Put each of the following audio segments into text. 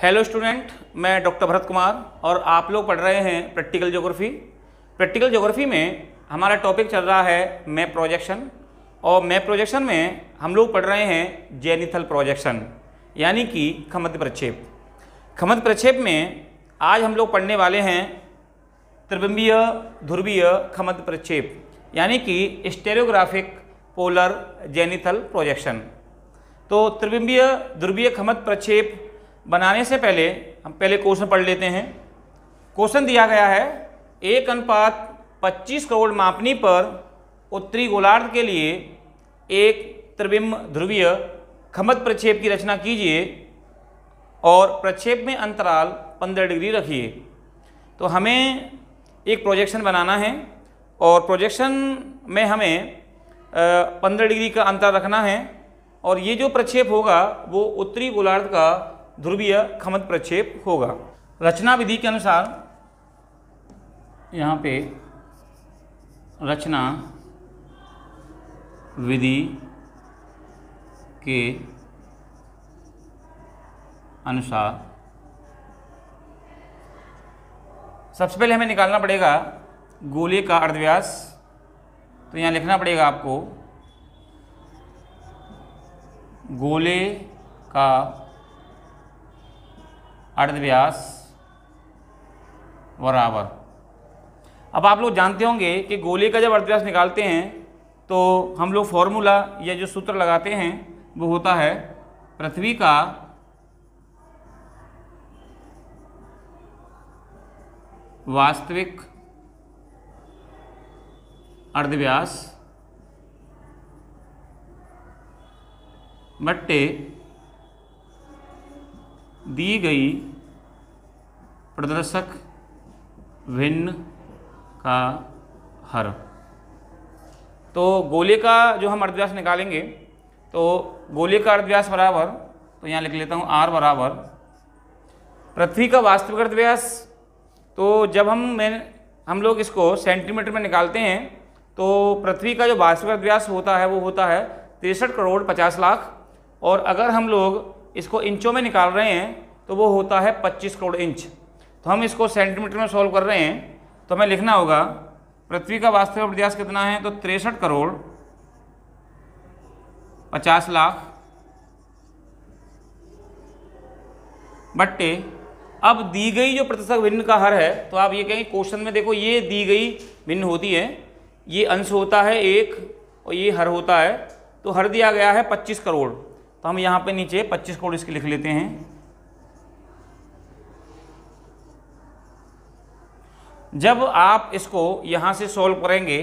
Hello student मैं doctor Bharat Kumar और आप लोग पढ़ रहे हैं प्रैक्टिकल ज्योग्राफी प्रैक्टिकल ज्योग्राफी में हमारा टॉपिक चल रहा है मैप प्रोजेक्शन और मैप प्रोजेक्शन में हम लोग पढ़ रहे हैं जेनिथल प्रोजेक्शन यानी कि खमद प्रक्षेप। खमद प्रक्षेप में आज हम लोग पढ़ने वाले हैं त्रिबिंबीय ध्रुवीय खमद प्रक्षेप, यानी कि स्टेरियोग्राफिक पोलर जेनिथल प्रोजेक्शन तो त्रिबिंबीय ध्रुवीय खमद प्रक्षेप बनाने से पहले हम पहले क्वेश्चन पढ़ लेते हैं। क्वेश्चन दिया गया है, एक अनुपात 25 करोड़ मापनी पर उत्तरी गोलार्ध के लिए एक त्रिबिंब ध्रुवीय खमत प्रक्षेप की रचना कीजिए और प्रक्षेप में अंतराल 15 डिग्री रखिए। तो हमें एक प्रोजेक्शन बनाना है और प्रोजेक्शन में हमें पंद्रह डिग्री का अंतर रखना है और ये जो प्रक्षेप होगा वो उत्तरी गोलार्ध का ध्रुवीय खमत प्रक्षेप होगा। रचना विधि के अनुसार यहाँ पे रचना विधि के अनुसार। सबसे पहले हमें निकालना पड़ेगा गोले का अर्धव्यास। तो यहाँ लिखना पड़ेगा आपको, गोले का अर्धव्यास बराबर। अब आप लोग जानते होंगे कि गोले का जब अर्धव्यास निकालते हैं तो हम लोग फॉर्मूला या जो सूत्र लगाते हैं, वो होता है पृथ्वी का वास्तविक अर्धव्यास बट्टे दी गई प्रदर्शक भिन्न का हर। तो गोले का जो हम अर्धव्यास निकालेंगे तो गोले का अर्धव्यास बराबर तो यहाँ लिख लेता हूँ आर बराबर। पृथ्वी का वास्तविक अर्धव्यास तो जब हम मैं हम लोग इसको सेंटीमीटर में निकालते हैं तो पृथ्वी का जो वास्तविक अर्धव्यास होता है, वो होता है तिरसठ करोड़ पचास लाख। और अगर हम लोग इसको इंचों में निकाल रहे हैं तो वो होता है पच्चीस करोड़ इंच। तो हम इसको सेंटीमीटर में सॉल्व कर रहे हैं। तो हमें लिखना होगा, पृथ्वी का वास्तविक अर्धव्यास कितना है? तो तिरसठ करोड़ पचास लाख बट्टे। अब दी गई जो प्रतिशत भिन्न का हर है तो आप ये कहेंगे क्वेश्चन में देखो, ये दी गई भिन्न होती है, ये अंश होता है एक और ये हर होता है तो हर दिया गया है पच्चीस करोड़। तो हम यहाँ पे नीचे पच्चीस करोड़ इसके लिख लेते हैं। जब आप इसको यहाँ से सॉल्व करेंगे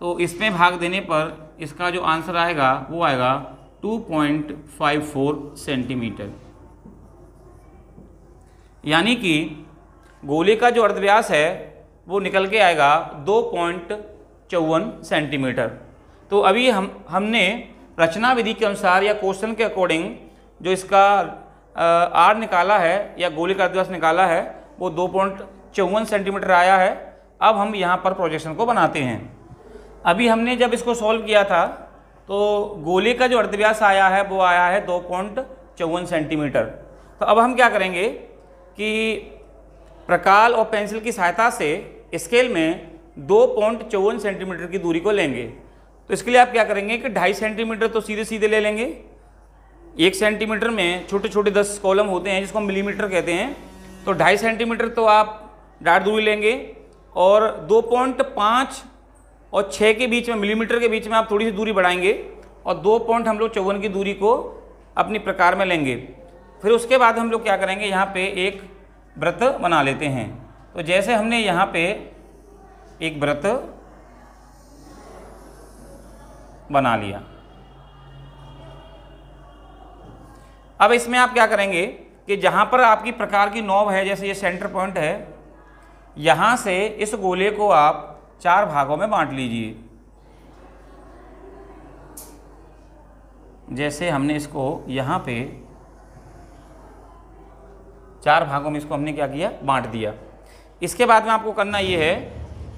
तो इसमें भाग देने पर इसका जो आंसर आएगा, वो आएगा 2.54 सेंटीमीटर यानी कि गोले का जो अर्धव्यास है, वो निकल के आएगा दो पॉइंट चौवन सेंटीमीटर तो अभी हम, हमने रचना विधि के अनुसार या क्वेश्चन के अकॉर्डिंग जो इसका आर निकाला है या गोले का अर्धव्यास निकाला है, वो दो पॉइंट चौवन सेंटीमीटर आया है, अब हम यहाँ पर प्रोजेक्शन को बनाते हैं। अभी हमने जब इसको सॉल्व किया था तो गोले का जो अर्धव्यास आया है, वो आया है दो पॉइंट चौवन सेंटीमीटर। तो अब हम क्या करेंगे कि प्रकाल और पेंसिल की सहायता से स्केल में दो पॉइंट चौवन सेंटीमीटर की दूरी को लेंगे। तो इसके लिए आप क्या करेंगे कि ढाई सेंटीमीटर तो सीधे सीधे ले लेंगे। एक सेंटीमीटर में छोटे छोटे दस कॉलम होते हैं, जिसको हम मिलीमीटर कहते हैं। तो ढाई सेंटीमीटर तो आप डाट दूरी लेंगे और दो पॉइंट पाँच और छः के बीच में, मिलीमीटर के बीच में आप थोड़ी सी दूरी बढ़ाएँगे और दो पॉइंट हम लोग चौवन की दूरी को अपनी प्रकार में लेंगे। फिर उसके बाद हम लोग क्या करेंगे, यहाँ पे एक व्रत बना लेते हैं। तो जैसे हमने यहाँ पे एक व्रत बना लिया। अब इसमें आप क्या करेंगे कि जहाँ पर आपकी प्रकार की नॉब है, जैसे ये सेंटर पॉइंट है यहाँ से इस गोले को आप चार भागों में बांट लीजिए। जैसे हमने इसको यहाँ पे चार भागों में इसको हमने क्या किया? बांट दिया। इसके बाद में आपको करना ये है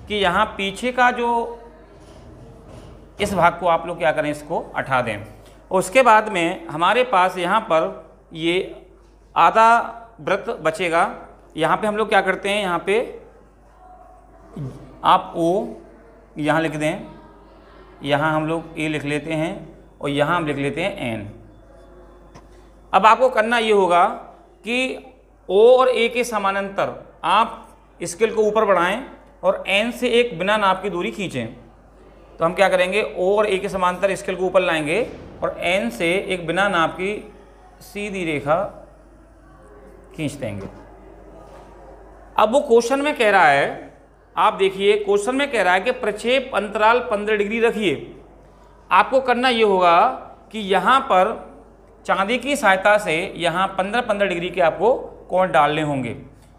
कि यहाँ पीछे का जो इस भाग को आप लोग क्या करें, इसको उठा दें। उसके बाद में हमारे पास यहाँ पर ये आधा वृत्त बचेगा। यहाँ पे हम लोग क्या करते हैं? यहाँ पे आप ओ यहाँ लिख दें, यहाँ हम लोग ए लिख लेते हैं और यहाँ हम लिख लेते हैं एन अब आपको करना ये होगा कि ओ और ए के समानांतर आप स्केल को ऊपर बढ़ाएँ और एन से एक बिना नाप की दूरी खींचें। तो हम क्या करेंगे? ओ और ए के समानांतर स्केल को ऊपर लाएँगे और एन से एक बिना नाप की सीधी रेखा खींच देंगे। अब वो क्वेश्चन में कह रहा है आप देखिए, क्वेश्चन में कह रहा है कि प्रक्षेप अंतराल 15 डिग्री रखिए। आपको करना ये होगा कि यहाँ पर चांदी की सहायता से यहाँ 15-15 डिग्री के आपको कोण डालने होंगे।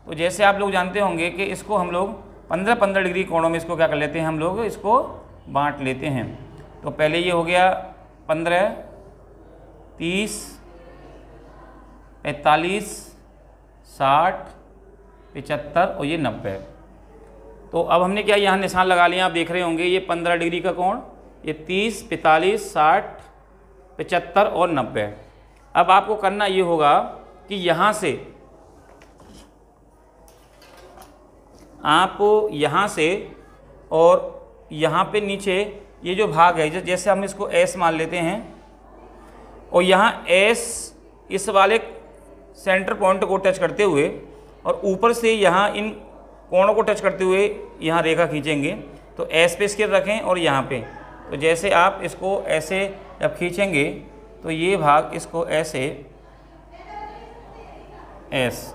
तो जैसे आप लोग जानते होंगे कि इसको हम लोग 15-15 डिग्री कोणों में इसको क्या कर लेते हैं? हम लोग इसको बांट लेते हैं। तो पहले ये हो गया 15 तीस, पैंतालीस, साठ, पचहत्तर और ये नब्बे। तो अब हमने क्या यहाँ निशान लगा लिया, आप देख रहे होंगे, ये पंद्रह डिग्री का कोण, ये तीस, पैंतालीस, साठ, पचहत्तर और नब्बे। अब आपको करना ये होगा कि यहाँ से आप यहाँ से और यहाँ पे नीचे ये जो भाग है, जैसे हम इसको एस मान लेते हैं, और यहाँ एस इस वाले सेंटर पॉइंट को टच करते हुए और ऊपर से यहाँ इन कोणों को टच करते हुए यहाँ रेखा खींचेंगे तो एस पे स्केल रखें और यहाँ पे। तो जैसे आप इसको ऐसे जब खींचेंगे तो ये भाग इसको ऐसे एस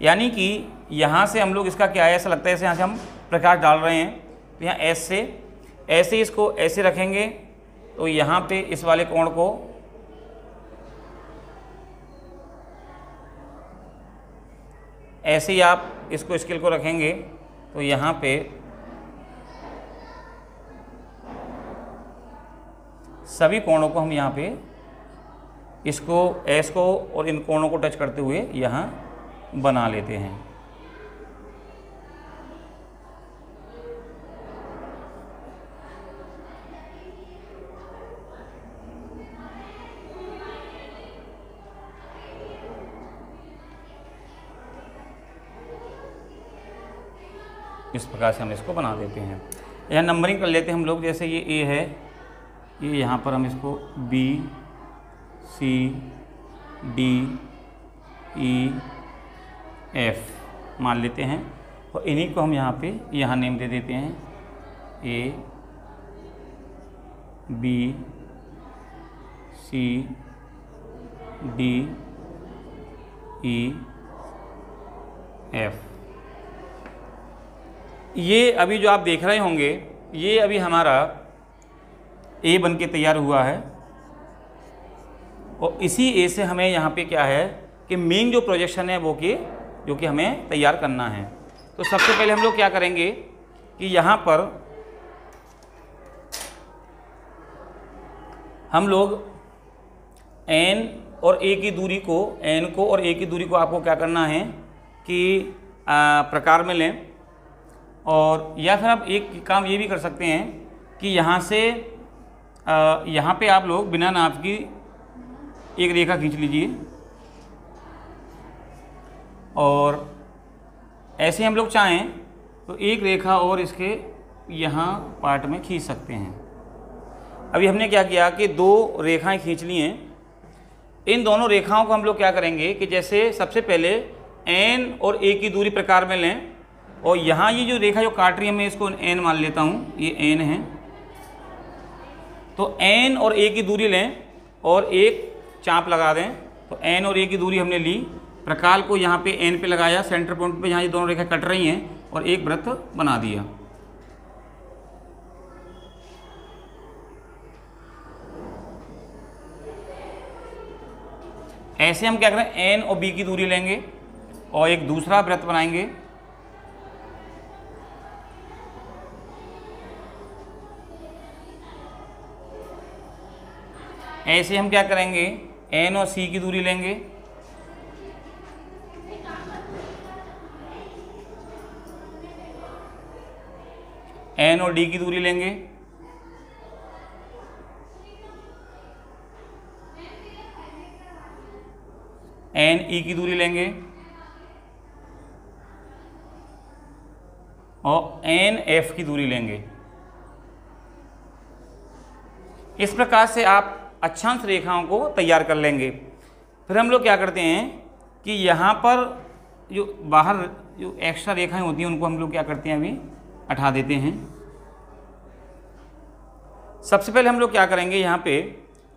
यानी कि यहाँ से हम लोग इसका क्या है, ऐसा लगता है ऐसे यहाँ से हम प्रकाश डाल रहे हैं। तो यहाँ एस से, ऐसे इसको ऐसे रखेंगे तो यहाँ पे इस वाले कोण को, ऐसे ही आप इसको स्केल को रखेंगे तो यहाँ पे सभी कोणों को हम यहाँ पे इसको एस को और इन कोणों को टच करते हुए यहाँ बना लेते हैं। इस प्रकार से हम इसको बना देते हैं। यहाँ नंबरिंग कर लेते हैं हम लोग, जैसे ये ए है, ये यहाँ पर हम इसको B C D E F मान लेते हैं और इन्हीं को हम यहाँ पे, यहाँ नेम दे देते हैं। A B C D E F ये अभी जो आप देख रहे होंगे ये अभी हमारा ए बन के तैयार हुआ है। और इसी ए से हमें यहाँ पे क्या है कि मेन जो प्रोजेक्शन है वो कि जो कि हमें तैयार करना है। तो सबसे पहले हम लोग क्या करेंगे कि यहाँ पर हम लोग एन और ए की दूरी को एन को और ए की दूरी को आपको क्या करना है कि आ, प्रकार में लें। और या फिर आप एक काम ये भी कर सकते हैं कि यहाँ से यहाँ पे आप लोग बिना नाप की एक रेखा खींच लीजिए। और ऐसे हम लोग चाहें तो एक रेखा और इसके यहाँ पार्ट में खींच सकते हैं। अभी हमने क्या किया कि दो रेखाएँ खींच ली हैं। इन दोनों रेखाओं को हम लोग क्या करेंगे कि जैसे सबसे पहले एन और ए की दूरी प्रकार में लें और यहाँ ये जो रेखा, जो काट रही है, मैं इसको एन मान लेता हूँ। ये एन है। तो एन और ए की दूरी लें और एक चाप लगा दें। तो एन और ए की दूरी हमने ली। प्रकाल को यहाँ पे एन पे लगाया सेंटर पॉइंट पे यहाँ ये दोनों रेखा कट रही हैं और एक व्रत बना दिया। ऐसे हम क्या करें? एन और बी की दूरी लेंगे और एक दूसरा व्रत बनाएँगे। ऐसे हम क्या करेंगे? एन और सी की दूरी लेंगे। एन और डी की दूरी लेंगे। एन ई e की दूरी लेंगे। और एन एफ़ की दूरी लेंगे। इस प्रकार से आप अक्षांश रेखाओं को तैयार कर लेंगे। फिर हम लोग क्या करते हैं कि यहाँ पर जो बाहर जो एक्स्ट्रा रेखाएँ होती हैं, उनको हम लोग क्या करते हैं अभी? हटा देते हैं। सबसे पहले हम लोग क्या करेंगे यहाँ पे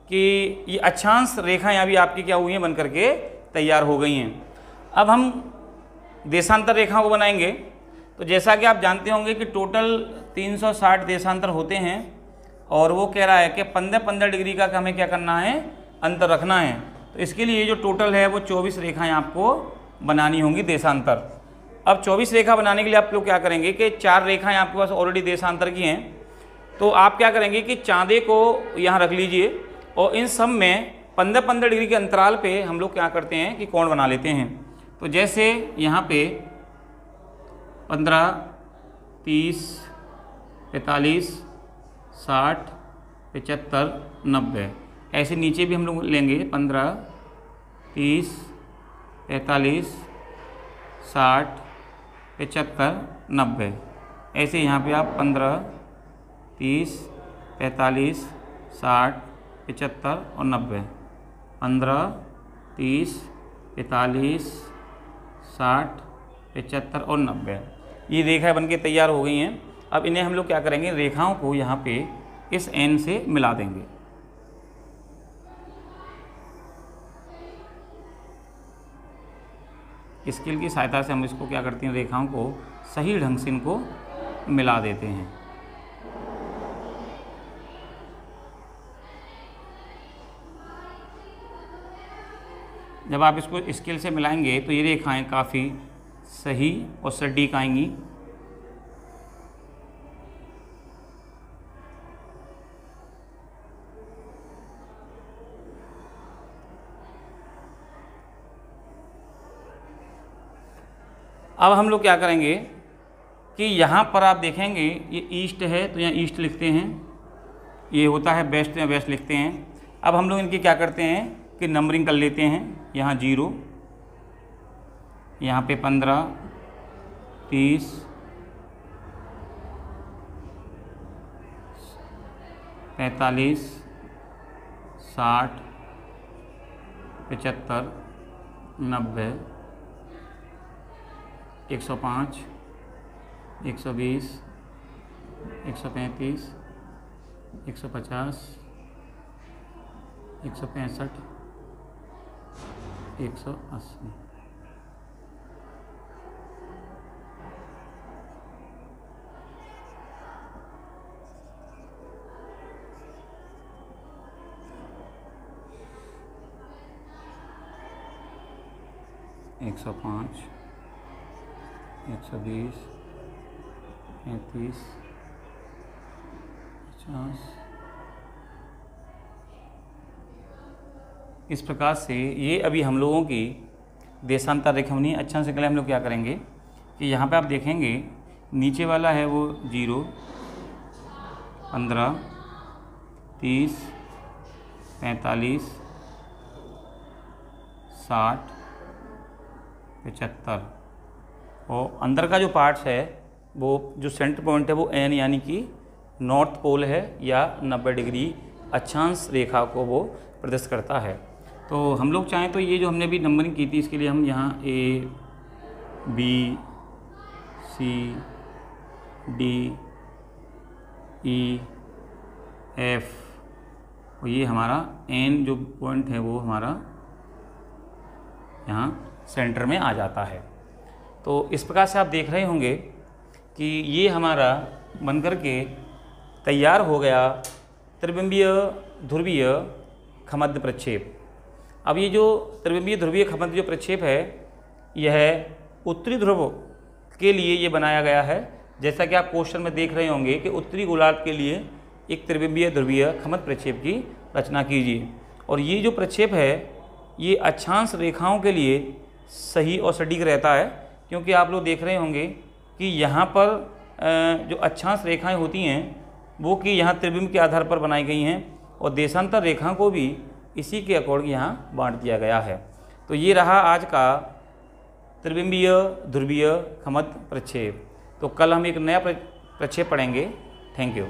कि ये अक्षांश रेखाएँ अभी आपकी क्या हुई हैं, बन करके तैयार हो गई हैं। अब हम देशांतर रेखाओं को बनाएँगे। तो जैसा कि आप जानते होंगे कि टोटल 360 देशांतर होते हैं। और वो कह रहा है कि पंद्रह पंद्रह डिग्री का हमें क्या करना है? अंतर रखना है। तो इसके लिए जो टोटल है वो चौबीस रेखाएँ आपको बनानी होंगी देशांतर। अब 24 रेखा बनाने के लिए आप लोग क्या करेंगे कि चार रेखाएँ आपके पास ऑलरेडी देशांतर की हैं। तो आप क्या करेंगे कि चांदे को यहाँ रख लीजिए और इन सब में पंद्रह पंद्रह डिग्री के अंतराल पे हम लोग क्या करते हैं कि कोण बना लेते हैं। तो जैसे यहाँ पे पंद्रह, तीस, पैंतालीस साठ, पचहत्तर, नब्बे। ऐसे नीचे भी हम लोग लेंगे पंद्रह, तीस, पैंतालीस, साठ, पचहत्तर, नब्बे। ऐसे यहाँ पे आप पंद्रह, तीस, पैंतालीस, साठ, पचहत्तर और नब्बे। पंद्रह, तीस, पैंतालीस, साठ, पचहत्तर और नब्बे। ये रेखाएँ बन के तैयार हो गई हैं। अब इन्हें हम लोग क्या करेंगे? रेखाओं को यहाँ पे इस एन से मिला देंगे। स्किल की सहायता से हम इसको क्या करते हैं? रेखाओं को सही ढंग से इनको मिला देते हैं। जब आप इसको स्किल से मिलाएँगे तो ये रेखाएँ काफ़ी सही और सटीक आएँगी। अब हम लोग क्या करेंगे कि यहाँ पर आप देखेंगे, ये ईस्ट है तो यहाँ ईस्ट लिखते हैं। ये होता है बेस्ट या वेस्ट लिखते हैं। अब हम लोग इनकी क्या करते हैं कि नंबरिंग कर लेते हैं। यहाँ ज़ीरो, यहाँ पे पंद्रह, तीस, पैंतालीस, साठ, पचहत्तर, नब्बे एक सौ पाँच, एक सौ बीस, एक सौ पैंतीस, एक सौ पचास, एक सौ पैंसठ, एक सौ अस्सी। एक सौ पाँच एक सौ बीस, पैंतीस, पचास। इस प्रकार से ये अभी हम लोगों की देशांतर रेखमनी अच्छा से पहले हम लोग क्या करेंगे कि यहाँ पे आप देखेंगे, नीचे वाला है वो ज़ीरो, पंद्रह, तीस, पैंतालीस, साठ, पचहत्तर। और अंदर का जो पार्ट्स है, वो जो सेंटर पॉइंट है, वो एन यानी कि नॉर्थ पोल है या 90 डिग्री अक्षांश रेखा को वो प्रदर्श करता है। तो हम लोग चाहें तो ये जो हमने भी नंबरिंग की थी, इसके लिए हम यहाँ A B C D E F और ये हमारा एन जो पॉइंट है, वो हमारा यहाँ सेंटर में आ जाता है। तो इस प्रकार से आप देख रहे होंगे कि ये हमारा बनकर के तैयार हो गया त्रिबिंबीय ध्रुवीय खमद्य प्रक्षेप। अब ये जो त्रिबिंबीय ध्रुवीय खमद्य जो प्रक्षेप है, यह उत्तरी ध्रुव के लिए ये बनाया गया है। जैसा कि आप क्वेश्चन में देख रहे होंगे कि उत्तरी गोलार्ध के लिए एक त्रिबिंबीय ध्रुवीय खमद प्रक्षेप की रचना कीजिए। और ये जो प्रक्षेप है, ये अक्षांश रेखाओं के लिए सही और सटीक रहता है। क्योंकि आप लोग देख रहे होंगे कि यहाँ पर जो अक्षांश रेखाएँ होती हैं, वो कि यहाँ त्रिबिंब के आधार पर बनाई गई हैं और देशांतर रेखा को भी इसी के अकॉर्डिंग यहाँ बांट दिया गया है। तो ये रहा आज का त्रिबिंबीय ध्रुवीय खमत प्रक्षेप। तो कल हम एक नया प्रक्षेप पढ़ेंगे। Thank you.